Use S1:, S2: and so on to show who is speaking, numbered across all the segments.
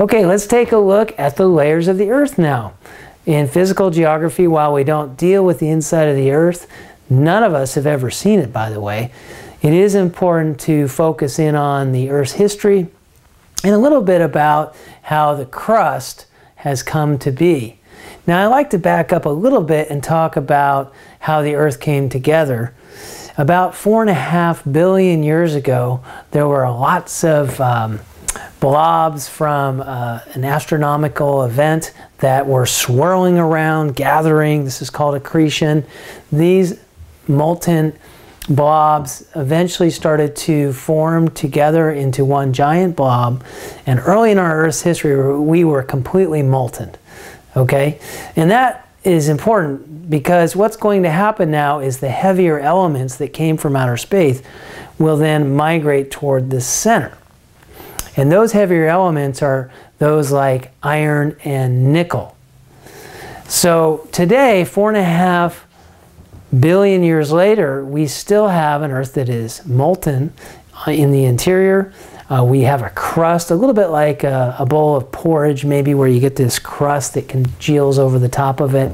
S1: Okay, let's take a look at the layers of the Earth now. In physical geography, while we don't deal with the inside of the Earth, none of us have ever seen it, by the way, it is important to focus in on the Earth's history and a little bit about how the crust has come to be. Now, I like to back up a little bit and talk about how the Earth came together. About four and a half billion years ago, there were lots of um, blobs from uh, an astronomical event that were swirling around, gathering. This is called accretion. These molten blobs eventually started to form together into one giant blob. And early in our Earth's history, we were completely molten. Okay? And that is important because what's going to happen now is the heavier elements that came from outer space will then migrate toward the center. And those heavier elements are those like iron and nickel. So today, four and a half billion years later, we still have an Earth that is molten uh, in the interior. Uh, we have a crust, a little bit like a, a, bowl of porridge, maybe where you get this crust that congeals over the top of it.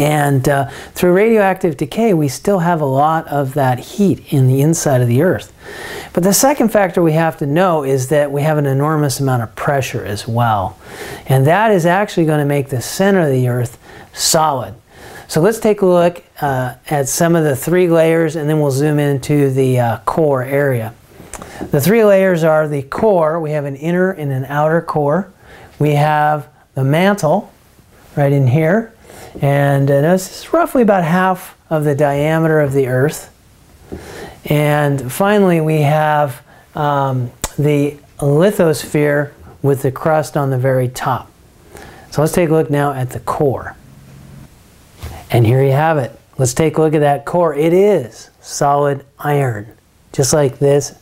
S1: And uh, through radioactive decay, we still have a lot of that heat in the inside of the Earth. But the second factor we have to know is that we have an enormous amount of pressure as well. And that is actually going to make the center of the Earth solid. So let's take a look uh, at some of the three layers and then we'll zoom into the uh, core area. The three layers are the core, we have an inner and an outer core. We have the mantle right in here. And uh, this roughly about half of the diameter of the Earth. And finally, we have um, the lithosphere with the crust on the very top. So let's take a look now at the core. And here you have it. Let's take a look at that core. It is solid iron, just like this.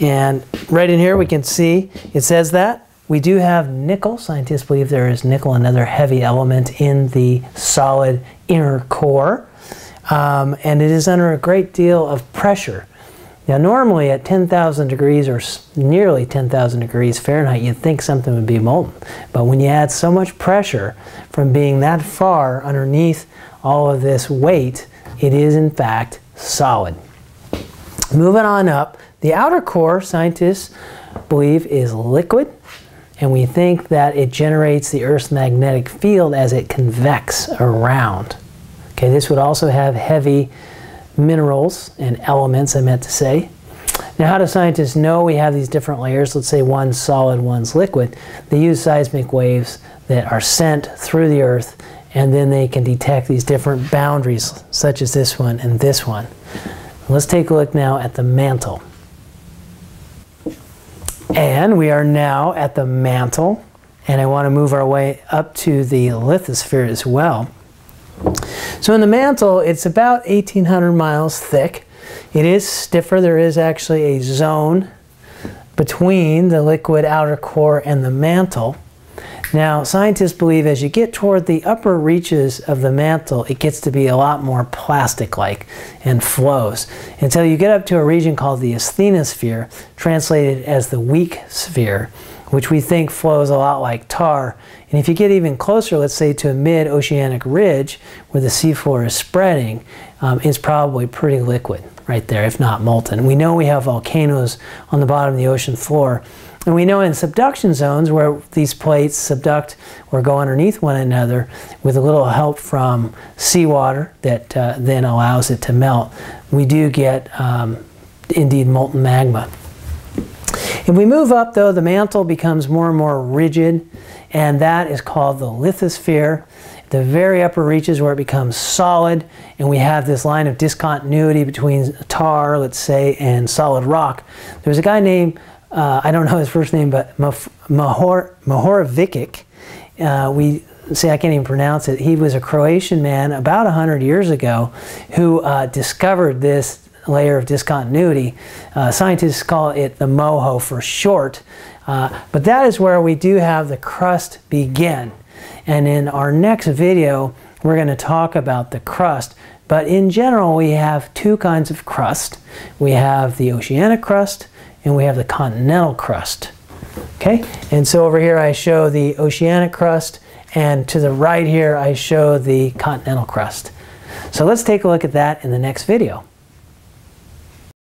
S1: And right in here we can see it says that. We do have nickel. Scientists believe there is nickel, another heavy element in the solid inner core. Um, and it is under a great deal of pressure. Now, normally at 10,000 degrees or nearly 10,000 degrees Fahrenheit, you'd think something would be molten. But when you add so much pressure from being that far underneath all of this weight, it is in fact solid. Moving on up, the outer core, scientists believe, is liquid. And we think that it generates the Earth's magnetic field as it convects around. Okay, this would also have heavy minerals and elements, I meant to say. Now, how do scientists know we have these different layers? Let's say one's solid, one's liquid. They use seismic waves that are sent through the Earth, and then they can detect these different boundaries, such as this one and this one. Let's take a look now at the mantle. And we are now at the mantle, and I want to move our way up to the lithosphere as well. So in the mantle, it's about 1,800 miles thick. It is stiffer. There is actually a zone between the liquid outer core and the mantle. Now, scientists believe as you get toward the upper reaches of the mantle, it gets to be a lot more plastic-like and flows until you get up to a region called the asthenosphere, translated as the weak sphere, which we think flows a lot like tar and if you get even closer, let's say to a mid-oceanic ridge where the seafloor is spreading, um, it's probably pretty liquid right there, if not molten. We know we have volcanoes on the bottom of the ocean floor. And we know in subduction zones where these plates subduct or go underneath one another with a little help from seawater that uh, then allows it to melt, we do get um, indeed molten magma. If we move up though, the mantle becomes more and more rigid and that is called the lithosphere. The very upper reaches where it becomes solid, and we have this line of discontinuity between tar, let's say, and solid rock. There's a guy named, uh, I don't know his first name, but Mahor, Mohorovičić. Uh, we say I can't even pronounce it. He was a Croatian man about 100 years ago who uh, discovered this layer of discontinuity. Uh, scientists call it the MOHO for short. Uh, but that is where we do have the crust begin. And in our next video, we're going to talk about the crust. But in general, we have two kinds of crust. We have the oceanic crust and we have the continental crust. Okay. And so over here I show the oceanic crust, and to the right here I show the continental crust. So let's take a look at that in the next video.